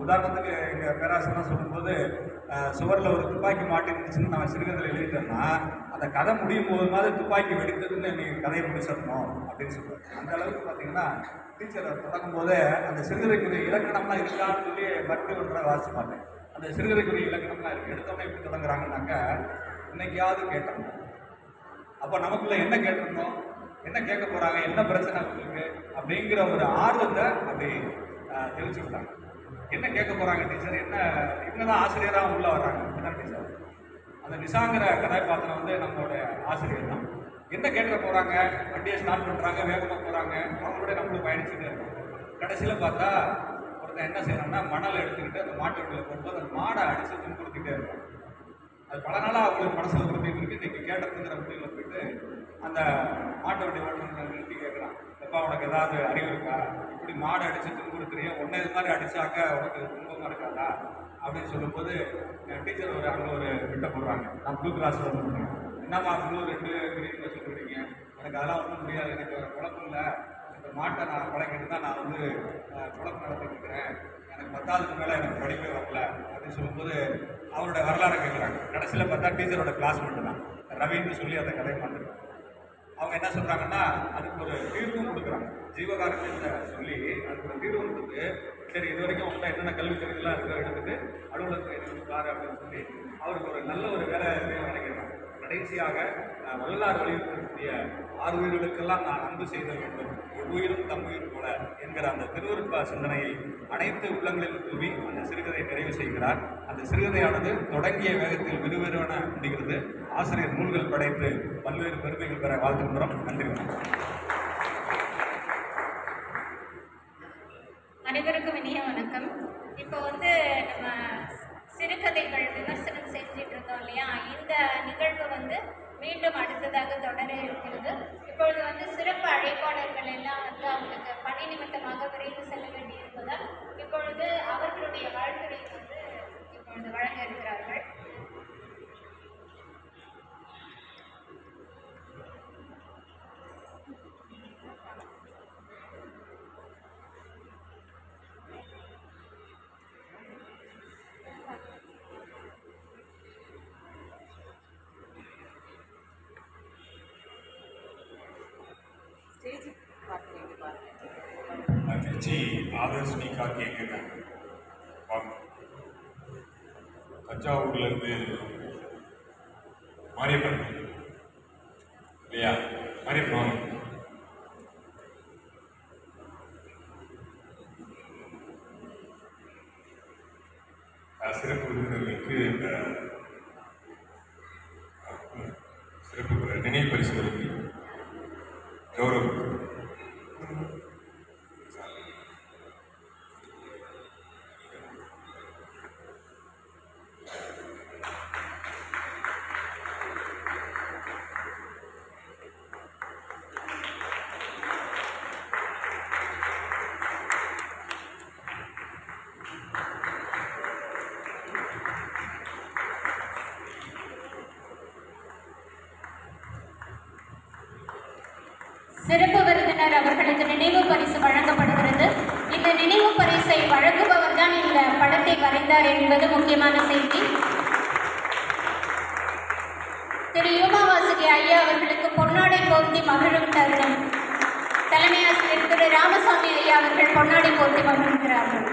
உதாரணத்துக்கு எங்கள் பேராசிரியர் சொல்லும்போது சுவரில் ஒரு துப்பாக்கி மாட்டிருந்துச்சுன்னு நான் சிறுகதையில் எழுதிட்டேன்னா அந்த கதை முடியும் போது மாதிரி துப்பாக்கி வெடித்ததுன்னு நீங்கள் கதையை முடிச்சிடணும் அப்படின்னு சொல்லுவாங்க அந்த அளவுக்கு பார்த்தீங்கன்னா டீச்சரை தொடங்கும்போதே அந்த சிறுகதைக்குரிய இலக்கணம்லாம் இருக்கான்னு சொல்லி பக்தி ஒன்றை வாசிச்சு பார்த்தேன். அந்த சிறுகதைக்குரிய இலக்கணம்லாம் இருக்குது எடுத்தவங்க எப்படி தொடங்குறாங்கன்னாக்க இன்னைக்காவது கேட்டோம் அப்போ நமக்குள்ள என்ன கேட்டிருந்தோம் என்ன கேட்க போகிறாங்க என்ன பிரச்சனை அவங்களுக்கு அப்படிங்கிற ஒரு ஆர்வத்தை அப்படி தெரிவிச்சு விட்டாங்க. என்ன கேட்க போகிறாங்க டீச்சர்? என்ன இவங்கதான் ஆசிரியராக உள்ளே வர்றாங்க. என்ன டீச்சர்? அந்த நிசாங்கிற கதாபாத்திரம் வந்து நம்மளோட ஆசிரியர் தான். என்ன கேட்க போகிறாங்க வண்டியை ஸ்டார்ட் பண்ணுறாங்க வேகமாக போகிறாங்க அவங்களோட நம்மளும் பயணிச்சுட்டு இருக்கோம் கடைசியில் பார்த்தா ஒருத்தன் என்ன செய்யறாங்கன்னா மணல் எடுத்துக்கிட்டு அந்த மாட்டு வண்டியில் போகும்போது அந்த மாடை அடித்து துன்புறுத்திக்கிட்டே இருக்கும் அது பல நாளாக அவங்களுக்கு மனசில் உறுத்திட்டு இருக்கு. இன்னைக்கு கேட்டதுங்கிற முடிவில் போயிட்டு அந்த மாட்டு வண்டி ஓட்டுநர் நிறுத்தி கேட்குறான். எப்பா உனக்கு ஏதாவது அறிவு இருக்கா? இப்படி மாடு அடித்து துன்புறுத்துறிய உன்னை இது மாதிரி அடித்தாக்க உனக்கு துன்பமாக இருக்காதா? அப்படின்னு சொல்லும்போது டீச்சர் ஒரு அங்கே ஒரு விட்ட போடுறாங்க. நான் ப்ளூ கிளாஸ் பண்ணுறேன் என்னம்மா ப்ளூ ரெண்டு கிரீன் சொல்லிடுறீங்க எனக்கு அதெல்லாம் ஒன்றும் முடியாது எனக்கு ஒரு குழப்பம் இல்லை. இந்த மாட்டை நான் பழகிட்டு தான் நான் வந்து குழப்பம் நடத்திட்டு இருக்கிறேன். எனக்கு பத்தாவதுக்கு மேலே எனக்கு படிப்பே வரல. அப்படின்னு சொல்லும்போது அவரோட வரலாறு கேட்குறாங்க. கடைசியில் பார்த்தா டீச்சரோட கிளாஸ் மட்டும் தான். ரவின்னு சொல்லி அந்த கதை பண்ணுறாங்க அவங்க என்ன சொல்கிறாங்கன்னா அதுக்கு ஒரு தீர்வும் கொடுக்குறாங்க. ஜீவகாரத்தை சொல்லி அதுக்கு ஒரு தீர்வு கொடுத்து சரி இது வரைக்கும் உங்கள்கிட்ட என்னென்ன கல்வி தகுதிலாம் இருக்கோ எடுத்துட்டு அலுவலகத்தில் எனக்கு பாரு அப்படின்னு சொல்லி அவருக்கு ஒரு நல்ல ஒரு வேலை நினைக்கிறாங்க கடைசியாக அஹ், வள்ளலார் வலியுறுத்தக்கூடிய ஆறு உயிர்களுக்கெல்லாம் நான் அன்பு செய்த வேண்டும். உயிரும் தம் உயிர் போல என்கிற அந்த திருவருட்ப சிந்தனையை அனைத்து உள்ளங்களில் தூவி அந்த சிறுகதை நிறைவு செய்கிறார். அந்த சிறுகதையானது தொடங்கிய வேகத்தில் விறுவிறுவன முடிகிறது. ஆசிரியர் நூல்கள் படைத்து பல்வேறு பெருமைகள் பெற வாழ்த்துகின்றோம். நன்றி. அனைவருக்கும் இனிய வணக்கம். இப்போ வந்து நம்ம சிறுகதைகள் விமர்சனம் செஞ்சுட்டு இருக்கோம் இல்லையா? இந்த நிகழ்வு வந்து மீண்டும் அடுத்ததாக தொடர இருக்கிறது. இப்பொழுது வந்து சிறப்பு அழைப்பாளர்கள் எல்லாம் வந்து அவங்களுக்கு பணி நிமித்தமாக விரைந்து செல்ல வேண்டியிருப்பதால் இப்பொழுது அவர்களுடைய வாழ்த்துறை வந்து இப்பொழுது வழங்க இருக்கிறார் திருச்சி ஆதர்ஷினி காக்கி எங்க வாங்க தஞ்சாவூர்ல இருந்து மாரியப்பன் இல்லையா மாரியப்பன் வாங்க அஹ், சிறப்பு விருந்தினர்களுக்கு அஹ், சிறப்பு நினைவு பரிசு வழங்கி சிறப்பு விருந்தினர் அவர்களுக்கு நினைவு பரிசு வழங்கப்படுகிறது. இந்த நினைவு பரிசை வழங்குபவர் தான் இந்த படத்தை வரைந்தார் என்பது முக்கியமான செய்தி. திரு யுமாவாசுகி ஐயா அவர்களுக்கு பொன்னாடை போர்த்தி மகிழும் தருணம். தலைமை ஆசிரியர் திரு ராமசாமி ஐயா அவர்கள் பொன்னாடை போர்த்தி மகிழ்கிறார்கள்.